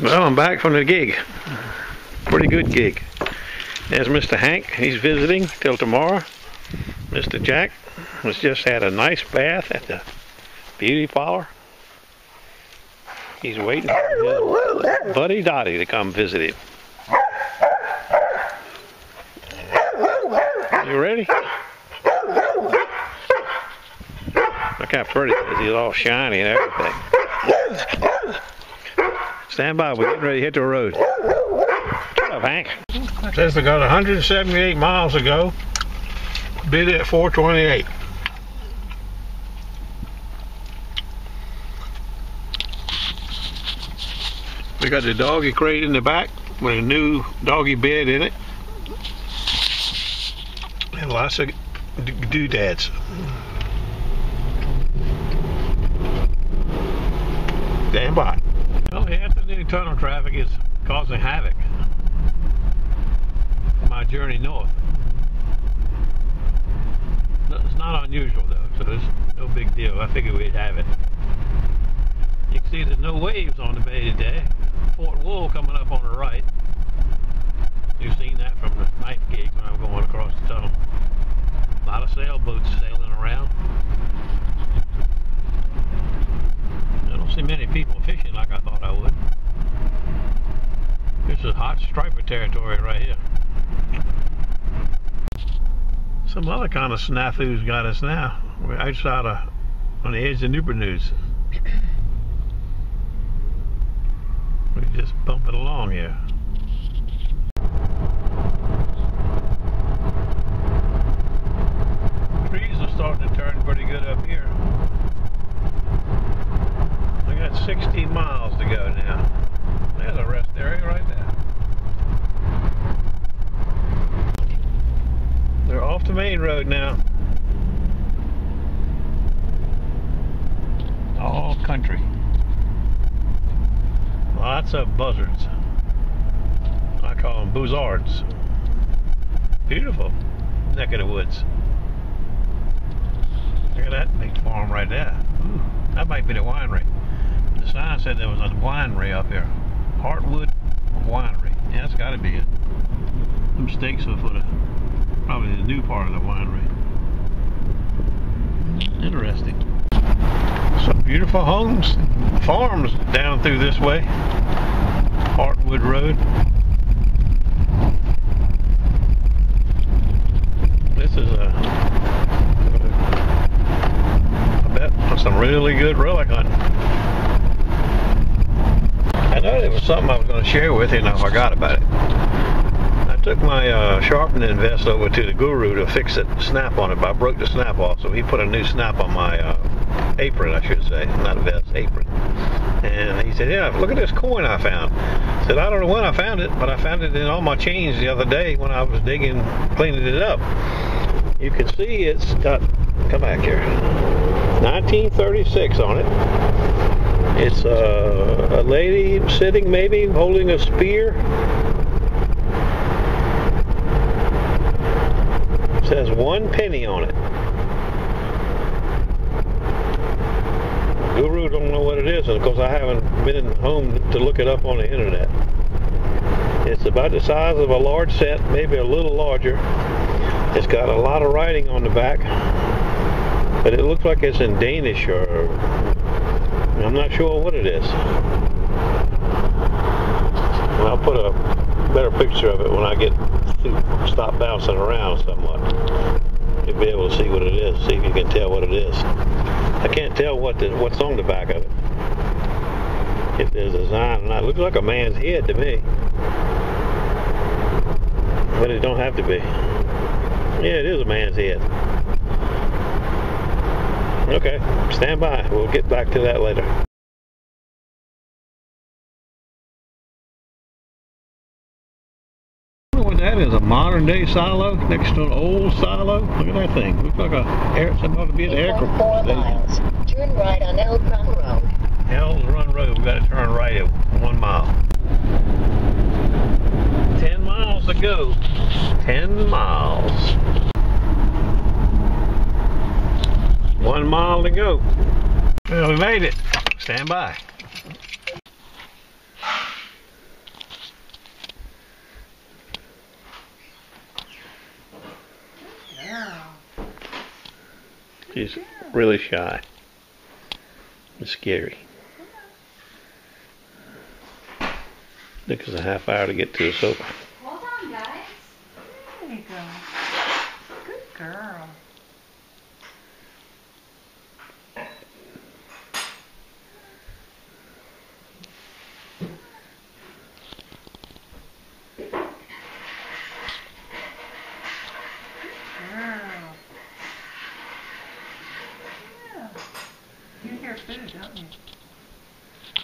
Well, I'm back from the gig. Pretty good gig. There's Mr. Hank. He's visiting till tomorrow. Mr. Jack has just had a nice bath at the beauty parlor. He's waiting for his buddy Dottie to come visit him. You ready? Look how pretty it is. He's all shiny and everything. Stand by. We're getting ready to hit the road. Shut up, Hank. Says they got 178 miles to go. Bid at 428. We got the doggy crate in the back with a new doggy bed in it. And lots of doodads. Stand by. Tunnel traffic is causing havoc my journey north. It's not unusual though, so it's no big deal. I figured we'd have it. You can see there's no waves on the bay today. Fort Wool coming up on the right. You've seen that from the night gig when I'm going across the tunnel. A lot of sailboats sailing around. I don't see many people fishing like I thought I would. This is hot striper territory right here. Some other kind of snafu's got us now. We're outside of, on the edge of Newport News. We're just bumping along here. Trees are starting to turn pretty good up here. We got 16 miles to go now. There's a rest area right there. They're off the main road now. All country. Lots of buzzards. I call them buzzards. Beautiful neck of the woods. Look at that big farm right there. Ooh, that might be the winery. The sign said there was a winery up here. Hartwood Winery. Yeah, that's got to be it. Them stakes are for the probably the new part of the winery. Interesting. Some beautiful homes, farms down through this way. Hartwood Road. This is a, I bet some really good relic hunting. I know there was something I was going to share with you and I forgot about it. Took my uh, sharpening vest over to the guru to fix it, snap on it, but I broke the snap off, so he put a new snap on my uh, apron, I should say, not a vest, apron. And he said, yeah, look at this coin I found. I said, I don't know when I found it, but I found it in all my chains the other day when I was digging, cleaning it up. You can see it's got, come back here, 1936 on it. It's uh, a lady sitting maybe holding a spear. Says one penny on it. Guru don't know what it is because I haven't been home to look it up on the internet. It's about the size of a large set, maybe a little larger. It's got a lot of writing on the back, but it looks like it's in Danish or I'm not sure what it is. I'll put a better picture of it when I get stop bouncing around somewhat. You'll be able to see what it is. See if you can tell what it is. I can't tell what the, what's on the back of it. If there's a sign. It looks like a man's head to me. But it don't have to be. Yeah, it is a man's head. Okay, stand by. We'll get back to that later. That is, a modern day silo next to an old silo? Look at that thing. Looks like a air, something ought to be an In aircraft. four station. miles, turn right on Elk Run Road. Hell's Run Road. We got to turn right at one mile. Ten miles to go. Ten miles. One mile to go. Well, we made it. Stand by. She's really shy. It's scary. Took us a half hour to get to the sofa. Hold on, guys. There you go. Good girl. Girl. Yeah. You hear food, don't you?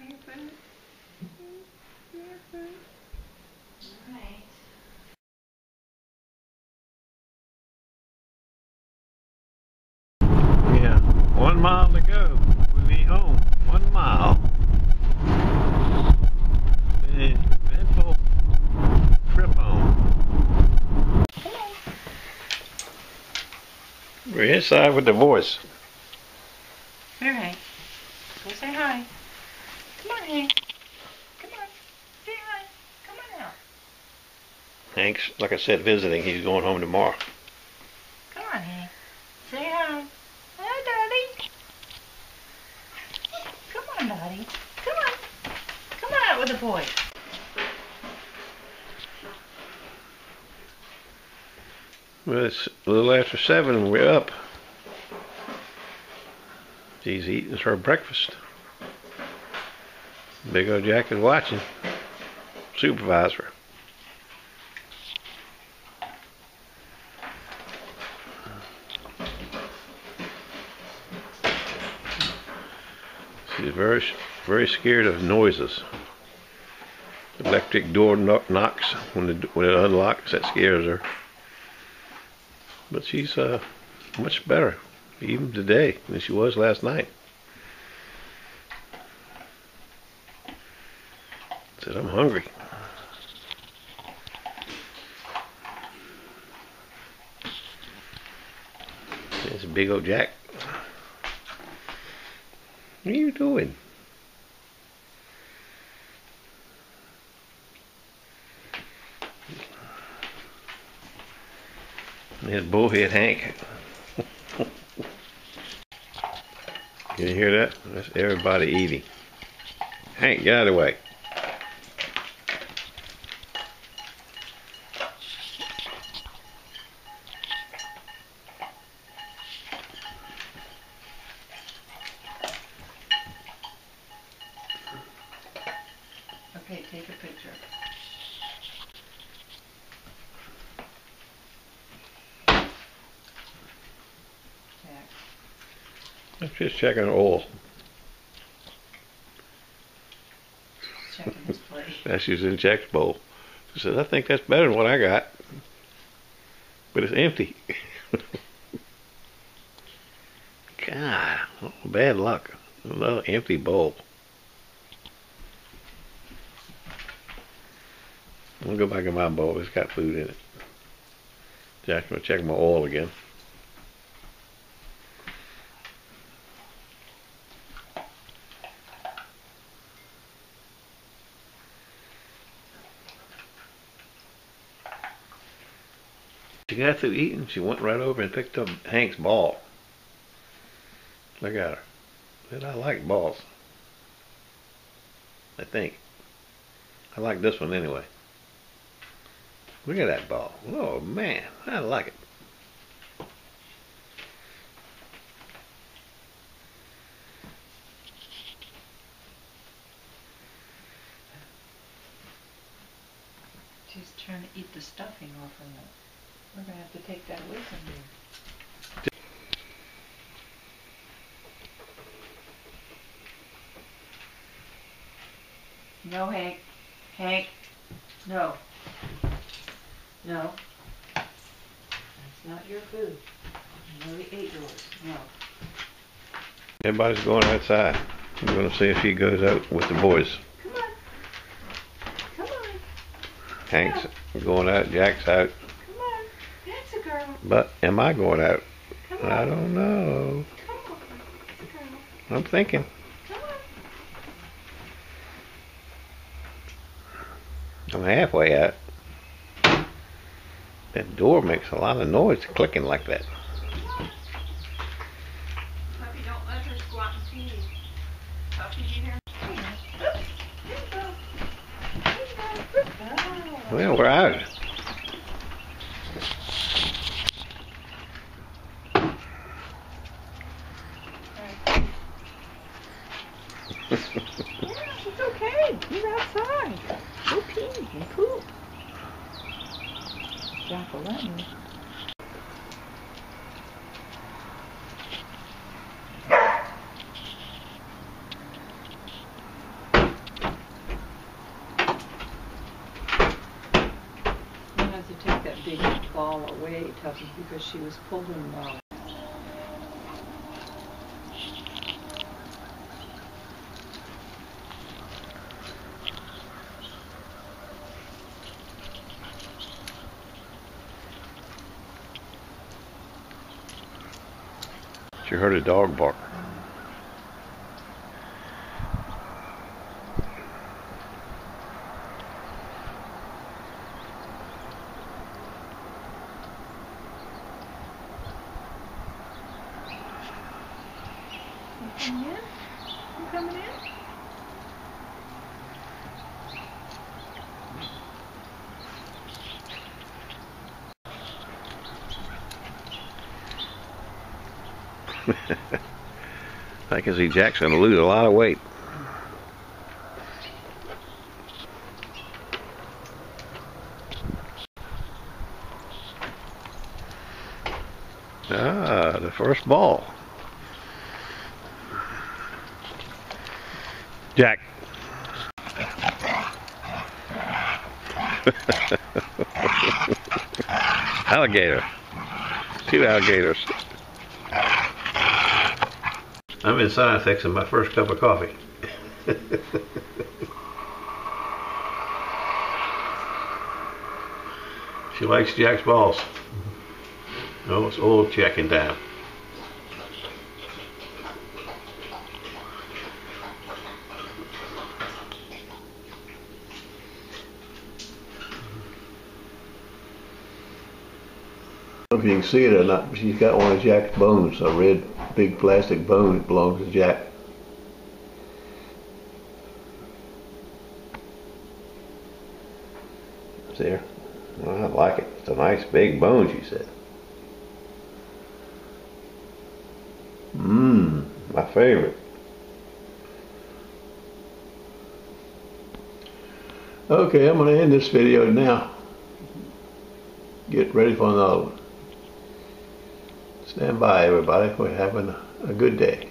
You hear food? You hear food? Right. Yeah, one mile to go. We'll be home. One mile. Been eventful trip home. Inside with the voice. All right. Hank. Go say hi. Come on, Hank. Come on. Say hi. Come on out. Hank's, like I said, visiting. He's going home tomorrow. Come on, Hank. Say hi. Hi, Daddy. Come on, Daddy. Come on. Come on out with the boys. Well, it's a little after seven and we're up. She's eating her breakfast. Big old Jack is watching. Supervisor. She's very, very scared of noises. Electric door kno- knocks when it, when it unlocks. That scares her. But she's uh, much better, even today, than she was last night. Said, I'm hungry. There's a big old Jack. What are you doing? There's Bullhead Hank. you hear that? That's everybody eating. Hank, get out of the way. Okay, take a picture. Jack. I'm just checking oil. Checking his plate. That's she's in Jack's bowl. She says, I think that's better than what I got. But it's empty. God, bad luck. Another empty bowl. I'm gonna go back in my bowl. It's got food in it. Jack's gonna check my oil again. Got through eating. She went right over and picked up Hank's ball. Look at her. Said, I like balls. I think. I like this one anyway. Look at that ball. Oh man, I like it. She's trying to eat the stuffing off of it. We're gonna have to take that away from you. No, Hank. Hank. No. No. That's not your food. You already ate yours. No. Everybody's going outside. I'm gonna see if she goes out with the boys. Come on. Come on. Hank's going out, Jack's out. But am I going out? I don't know. I'm thinking. I'm halfway out. That door makes a lot of noise clicking like that. Well, we're out. Ball away, Tuffy, because she was pulling well. She heard a dog bark. You coming in? You coming in? I can see Jack's gonna lose a lot of weight. Ah, the first ball. Jack. Alligator. Two alligators. I'm inside fixing my first cup of coffee. she likes Jack's balls. Oh, it's old checking time. I don't know if you can see it or not, she's got one of Jack's bones, a red big plastic bone that belongs to Jack. Her? Well, I like it. It's a nice big bone, she said. Mmm, my favorite. Okay, I'm going to end this video now. Get ready for another one. Stand by, everybody. We're having a good day.